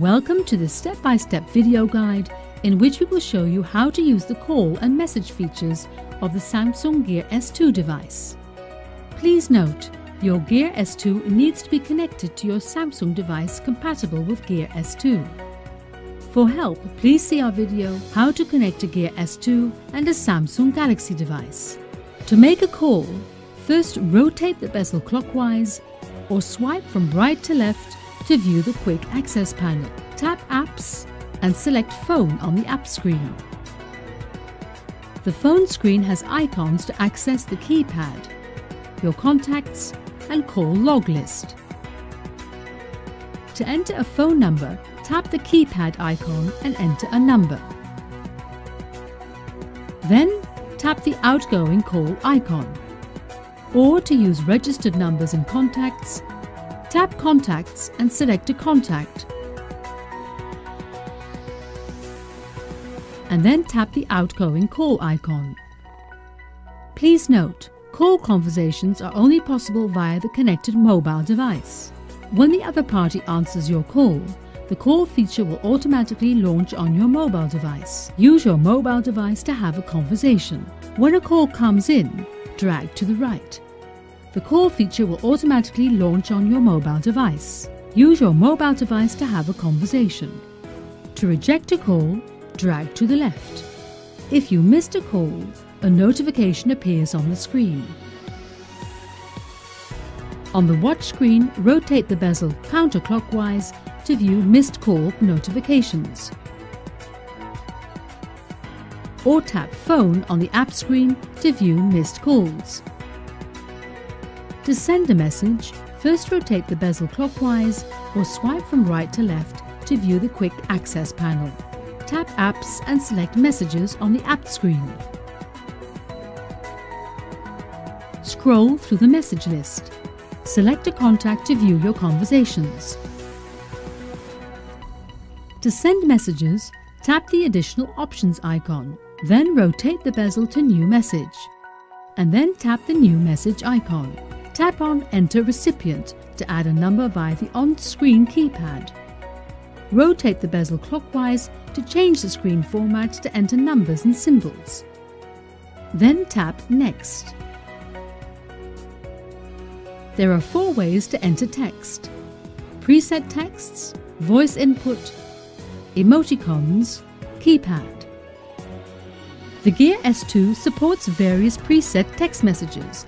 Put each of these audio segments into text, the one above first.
Welcome to this step-by-step video guide in which we will show you how to use the call and message features of the Samsung Gear S2 device. Please note, your Gear S2 needs to be connected to your Samsung device compatible with Gear S2. For help, please see our video How to connect a Gear S2 and a Samsung Galaxy device. To make a call, first rotate the bezel clockwise or swipe from right to left to view the quick access panel. Tap Apps and select Phone on the app screen. The phone screen has icons to access the keypad, your contacts and call log list. To enter a phone number, tap the keypad icon and enter a number. Then tap the outgoing call icon. Or to use registered numbers and contacts, Tap Contacts and select a contact. And then tap the outgoing call icon. Please note, call conversations are only possible via the connected mobile device. When the other party answers your call, the call feature will automatically launch on your mobile device. Use your mobile device to have a conversation. When a call comes in, drag to the right the call feature will automatically launch on your mobile device. Use your mobile device to have a conversation. To reject a call, drag to the left. If you missed a call, a notification appears on the screen. On the watch screen, rotate the bezel counterclockwise to view missed call notifications. Or tap Phone on the app screen to view missed calls. To send a message, first rotate the bezel clockwise or swipe from right to left to view the quick access panel. Tap Apps and select Messages on the app screen. Scroll through the message list. Select a contact to view your conversations. To send messages, tap the Additional Options icon. Then rotate the bezel to New Message. And then tap the New Message icon. Tap on Enter Recipient to add a number via the on-screen keypad. Rotate the bezel clockwise to change the screen format to enter numbers and symbols. Then tap Next. There are four ways to enter text. Preset texts, voice input, emoticons, keypad. The Gear S2 supports various preset text messages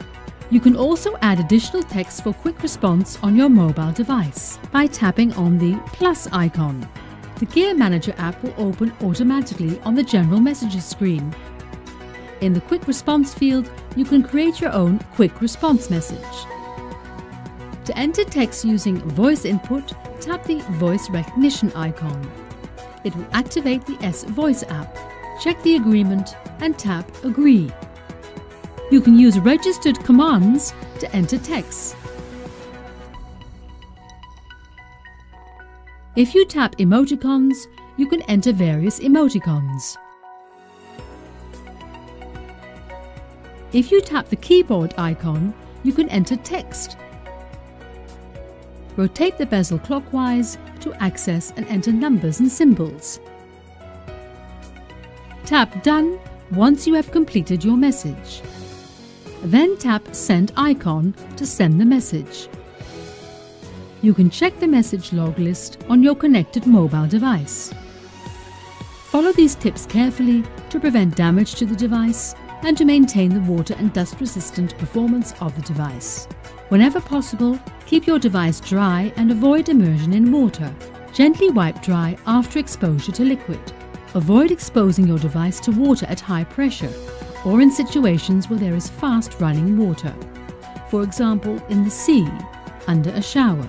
you can also add additional text for quick response on your mobile device by tapping on the plus icon. The Gear Manager app will open automatically on the General Messages screen. In the Quick Response field, you can create your own Quick Response message. To enter text using voice input, tap the Voice Recognition icon. It will activate the S Voice app. Check the agreement and tap Agree. You can use registered commands to enter text. If you tap emoticons, you can enter various emoticons. If you tap the keyboard icon, you can enter text. Rotate the bezel clockwise to access and enter numbers and symbols. Tap Done once you have completed your message. Then tap Send icon to send the message. You can check the message log list on your connected mobile device. Follow these tips carefully to prevent damage to the device and to maintain the water and dust resistant performance of the device. Whenever possible, keep your device dry and avoid immersion in water. Gently wipe dry after exposure to liquid. Avoid exposing your device to water at high pressure or in situations where there is fast running water. For example, in the sea, under a shower.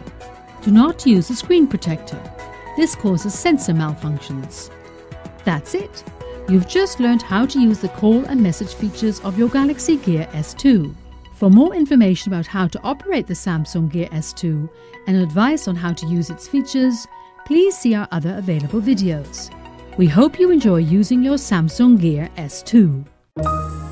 Do not use a screen protector. This causes sensor malfunctions. That's it. You've just learned how to use the call and message features of your Galaxy Gear S2. For more information about how to operate the Samsung Gear S2 and advice on how to use its features, please see our other available videos. We hope you enjoy using your Samsung Gear S2 you